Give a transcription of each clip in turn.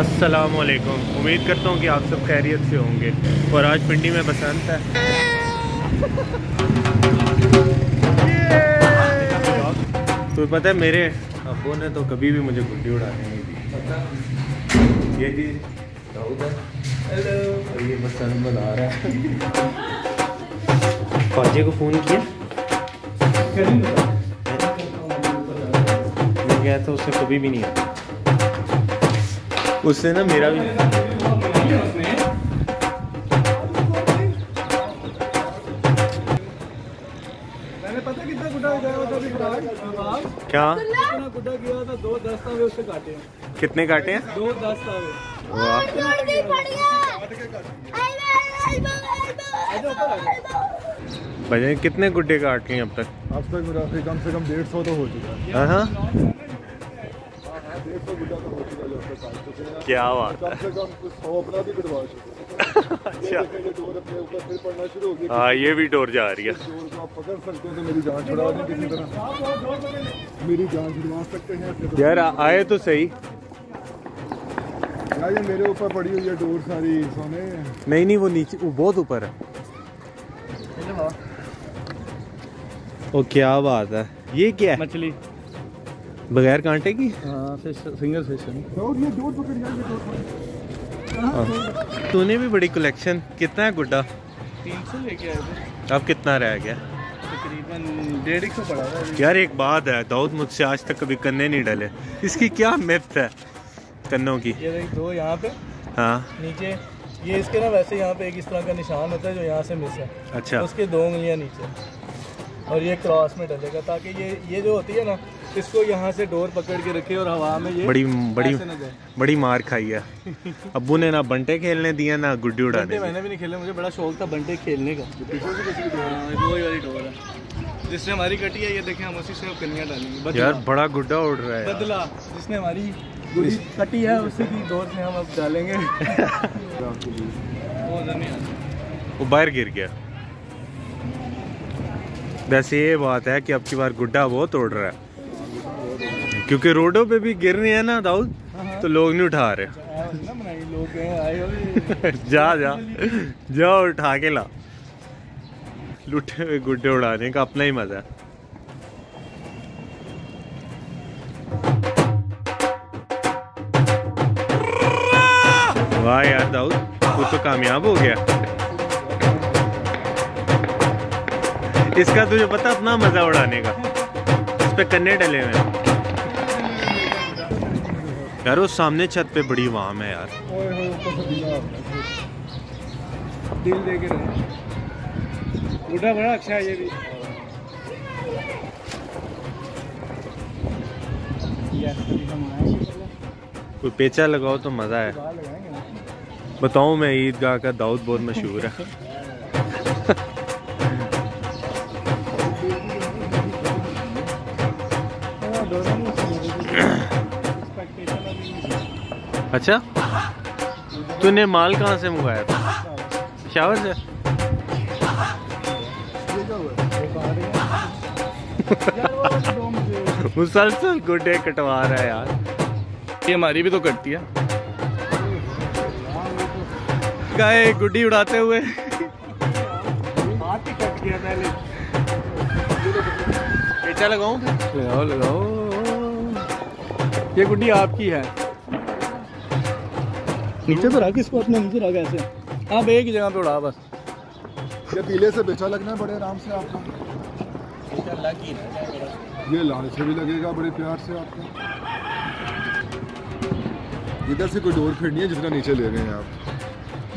असलकुम उम्मीद करता हूँ कि आप सब खैरियत से होंगे। और आज पिंडी में बसंत है। तो पता है मेरे अबू ने तो कभी भी मुझे गुड्डी उड़ाने नहीं दी। ये जी हेलो ये बसंत बना रहा है। फाजे को फ़ोन किया? मैं था उससे कभी भी नहीं आया उससे ना मेरा भी मैंने पता कितना गुड्डा गया था अभी फ़िलहाल? क्या? कितना काटे हैं। कितने काटे हैं? दो दस भजन कितने गुड्डे काट लिए अब तक? अब तक मेरा कम से कम डेढ़ सौ तो हो चुका है। हाँ हाँ। डेढ़ सौ गुड्डा तो हो चुका क्या बात भी अच्छा। हो हाँ ये भी डोर जा रही है। डोर को आप पकड़ सकते हो तो मेरी जान छुड़ा दें किसी तरह मेरी जान छुड़वा सकते हैं फिर यार आए तो सही। यार ये मेरे ऊपर पड़ी हुई है डोर सारी सोने। नहीं नहीं वो नीचे वो बहुत ऊपर है। ओ क्या बात है। ये क्या है? मछली। बगैर कांटे की? हाँ फ़िश सिंगल फ़िश है। तूने भी बड़ी कलेक्शन कितना है गुड्डा? तीन सौ लेके आए थे। अब कितना रह गया? तकरीबन डेढ़ सौ पड़ा था। यार एक बात है दाऊद मुझसे आज तक कभी कन्ने नहीं डले। इसकी क्या मिथ है कन्नों की? ये दो यहाँ पे। हाँ। नीचे ये इसके ना वैसे यहाँ पे एक इस तरह का निशान होता है जो यहाँ से मिस है। अच्छा। उसके दो उंगलियाँ नीचे। और ये क्रॉस में डलेगा ताकि ये ये जो होती है ना इसको यहाँ से डोर पकड़ के रखे और हवा में ये बड़ी बड़ी बड़ी मार खाई है। अब्बू ने ना बंटे खेलने दिया ना गुड्डी उड़ाने मैंने भी नहीं खेला मुझे बड़ा शौक था बंटे खेलने का। हाँ, वाली डोर है। जिसने हमारी कटी है ये देखें हम उसी से अब कन्या डालेंगे। यार बड़ा गुड्डा उड़ रहा है बदला। जिसने हमारी कटी है उसी की डोर से हम अब डालेंगे। वो बाहर गिर गया। वैसे ये बात है कि अब की बार गुड्डा बहुत उड़ रहा है। क्योंकि रोडों पे भी गिर रही है ना दाऊद तो लोग नहीं उठा रहे। हुए जा जा। जा उठा के ला। लुटे हुए गुड्डे उड़ाने का अपना ही मज़ा है। वाह यार दाऊद तू तो कामयाब हो गया। इसका तुझे पता अपना मज़ा उड़ाने का। इस पे कन्ने डले हुए हैं। यार वो सामने छत पे बड़ी वाम है यार। आपने। दिल दे के बूढ़ा बड़ा अच्छा है ये भी। कोई पेचा लगाओ तो मज़ा है। बताऊँ मैं ईदगाह का दाऊद बहुत मशहूर है। अच्छा? तूने माल कहाँ से मंगवाया था? शावर से? मुसलसल गुड्डे कटवा रहा है यार। ये हमारी भी तो कटती है। गाय गुड्डी उड़ाते हुए। पेचा लगाओ लगाओ। ये गुड्डी आपकी है। नीचे तो रख इसको अपने नीचे रख ऐसे। आप एक ही जगह पे उड़ा बस। ये पीले से बेचा लगना है बड़े आराम से आपको। ये लाने से भी लगेगा बड़े प्यार से आपको। इधर से कोई डोर खड़नी है जितना नीचे ले रहे हैं आप।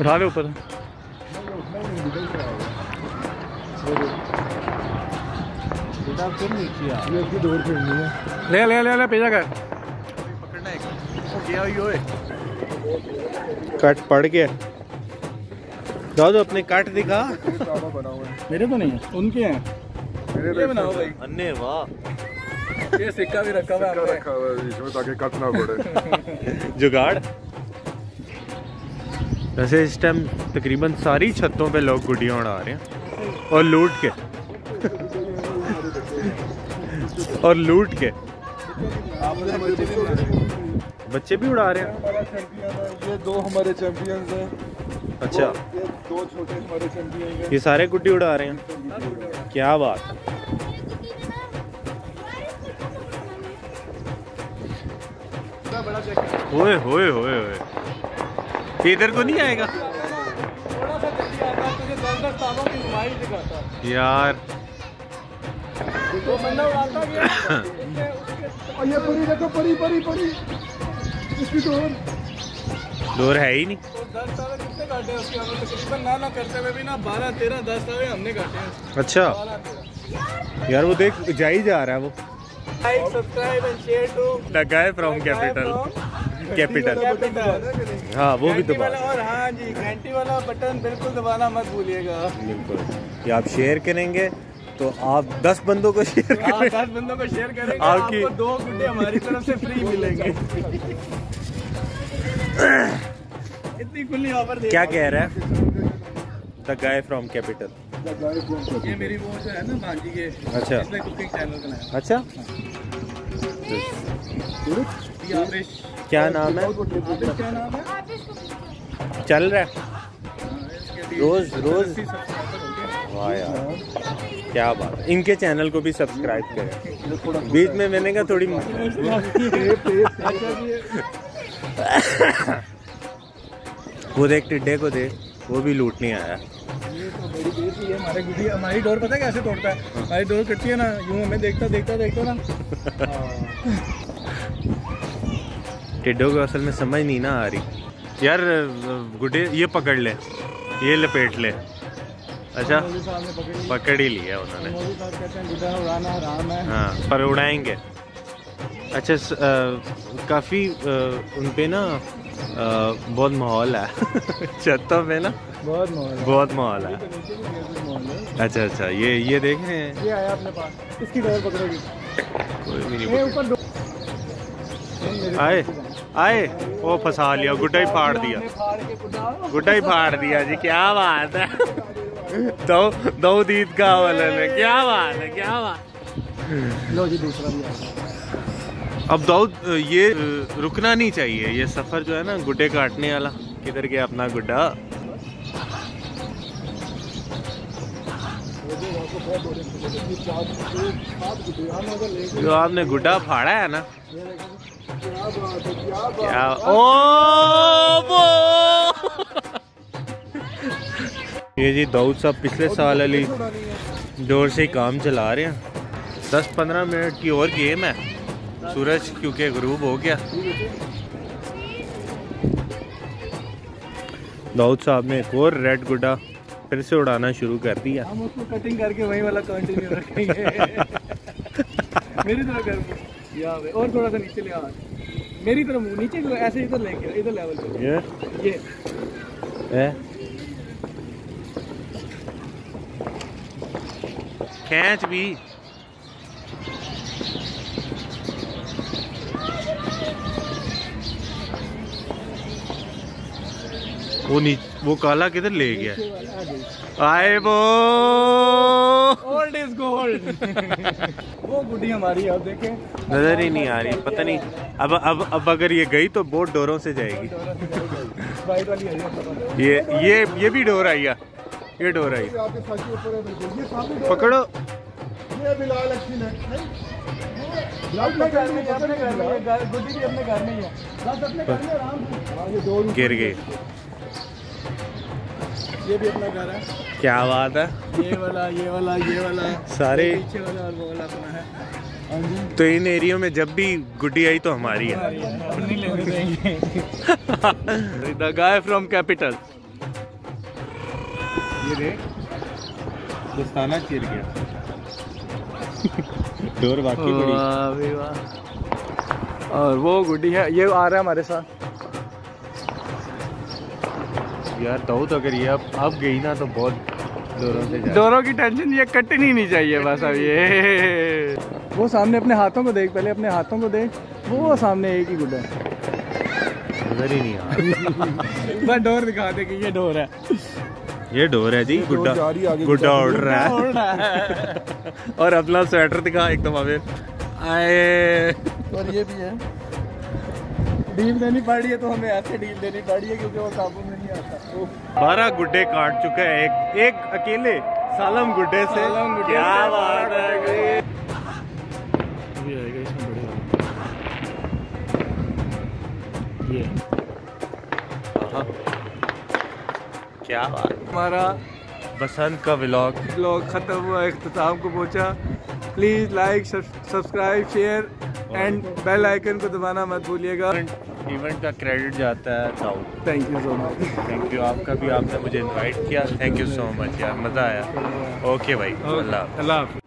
उठा ले ऊपर। डोर खड़नी है। ले ले ले ले पेजा कर। कट पड़ गया। दाऊद अपने कट दिखा। मेरे तो नहीं है उनके हैं। मेरे ये बनाओ भाई। अन्ने वाह। ये सिक्का भी रखा हुआ है आपने। रखा हुआ है बीच में ताकि कट ना पड़े। जुगाड़। वैसे इस टाइम तकरीबन सारी छतों पे लोग गुड्डियाँ उड़ा रहे हैं। और लूट के। और लूट के। बच्चे भी उड़ा रहे हैं? चैंपियन ये दो हमारे चैंपियंस हैं। अच्छा। ये दो छोटे हमारे चैंपियन हैं। ये सारे गुड्डी उड़ा रहे हैं? क्या बात। ओए होए होए होए इधर को नहीं आएगा? यार। वो बंदा उड़ाता है। और ये परी देखो परी परी परी। इसकी तो डोर है ही नहीं। कितने काटे उसके तकरीबन ना ना करते हुए भी ना बारह तेरह दस हमने काटे हैं अच्छा। यार वो देख जा ही जा रहा है वो। Like subscribe and share to the guy from capital capital हाँ। वो भी दबा और हाँ जी घंटी वाला बटन बिल्कुल दबाना मत भूलिएगा। बिल्कुल। ये आप शेयर करेंगे तो आप दस बंदों को शेयर आप करें। दस बंदों को शेयर करेंगे। आपकी- आपको दो गुड्डे हमारी तरफ़ से फ्री मिलेंगे। इतनी खुली ऑफ़र दे क्या कह रहा है? द गाय फ्रॉम कैपिटल ये मेरी वो है ना भांजी के अच्छा। इसने कुकिंग चैनल बनाया। अच्छा? क्या नाम है? आवेश क्या नाम है? चल रहा है। हाँ, रोज- रोज? 80 सब्सक्राइबर हो गए। वाह यार। क्या बात है। इनके चैनल को भी सब्सक्राइब करें। बीच में मैंने कहा थोड़ी वो देख टिड्डे को देख वो भी लूटने आया। ये तो हमारे गुडी हमारी डोर पता है कैसे तोड़ता है? हमारी डोर कटती है ना यूँ हमें देखता देखता देखता ना। टिड्डों को असल में समझ नहीं ना आ रही। यार गुड्डे ये पकड़ ले ये लपेट ले। अच्छा? पकड़ ही। लिया उन्होंने। हैं पर उड़ाएँगे। अच्छा काफ़ी आ, उन पे ना आ, बहुत माहौल है। छतों पे ना? बहुत माहौल है। बहुत माहौल है। तो अच्छा अच्छा ये ये देख रहे हैं? ये आया अपने पास। इसकी डोर पकड़ोगी? कोई भी नहीं ऊपर आए आए। वो फंसा लिया गुड्डा ही फाड़ दिया। गुड्डा ही फाड़ दिया जी क्या बात है। दो दो ईद का वाले ने। क्या बात है क्या बात लो जी दूसरा भी अब दाऊद ये रुकना नहीं चाहिए। ये सफ़र जो है ना गुड्डे काटने वाला। किधर गया अपना गुड्डा? जो आपने गुड्डा फाड़ा है ना। क्या ओ ये जी दाऊद साहब पिछले साल वाली डोर से ही काम चला रहे हैं। दस पंद्रह मिनट की और गेम है। सूरज क्योंकि गरूब हो गया। दाऊद साहब ने एक और रेड गुड्डा फिर से उड़ाना शुरू कर दिया। हम उसको कटिंग करके वही वाला कंटिन्यू रखेंगे। मेरी तरफ़ कर और थोड़ा सा नीचे ले आ। मेरी तरफ़ नीचे ऐसे इधर लेंगे इधर लेवल पे। ये? ये। खींच भी। वो नी वो काला किधर ले गया? आए वो। ओल्ड इज़ गोल्ड वो गुड्डी हमारी अब देखें। नज़र ही नहीं आ रही पता नहीं। अब अब अब अगर ये गई तो बोट डोरों से जाएगी। है ये ये ये भी डोर आई है। ये डोर आई आपके साथ के ऊपर है पकड़ो। ये बिलाल नहीं। ही, अपने घर में घर- गुड्डी भी अपने घर में बस अपने घर में आराम से। ये दो गिर गई ये भी अपना घर है। क्या बात है। ये वाला ये वाला ये वाला। सारे पीछे वाला और वो वाला अपना है। हाँ तो इन एरियो में जब भी गुड्डी आई तो हमारी है। हम नहीं लेने देंगे द गाय फ्रॉम कैपिटल ये देख। दोस्ताना चिर गया। डोर बाकी बड़ी वाह और वो गुड्डी है ये आ रहा है हमारे साथ। यार दाऊद अगर ये अब अब गई ना तो बहुत डोरों से दोनों की टेंशन ये कटनी नहीं चाहिए बस अब ये। वो सामने अपने हाथों को देख पहले अपने हाथों को देख। वो सामने एक ही गुड्डा है। नज़र ही नहीं आ रहा। बस डोर दिखा दे कि ये डोर है। ये डोर है जी गुड्डा। है गुड्डा उड़ रहा है। और अपना स्वेटर दिखा एकदम अबे आए। और ये भी है। डील देनी पड़ी है तो हमें ऐसे डील देनी पड़ी है क्योंकि वो काबू में नहीं आता। बारह गुड्डे काट चुका है एक एक अकेले सालम गुड्डे से। सालम गुड्डे क्या बात है अभी आएगा इसमें बड़े ये। हाँ। क्या बात? हमारा बसंत का व्लॉग व्लॉग ख़त्म हुआ अख्ताम को पहुँचा। Please like subscribe share and bell icon को दबाना मत भूलिएगा। इवेंट का क्रेडिट जाता है Dawood thank you so much thank you आपका भी आपने मुझे इनवाइट किया। थैंक यू सो मच यार मज़ा आया। ओके भाई अल्लाह अल्लाह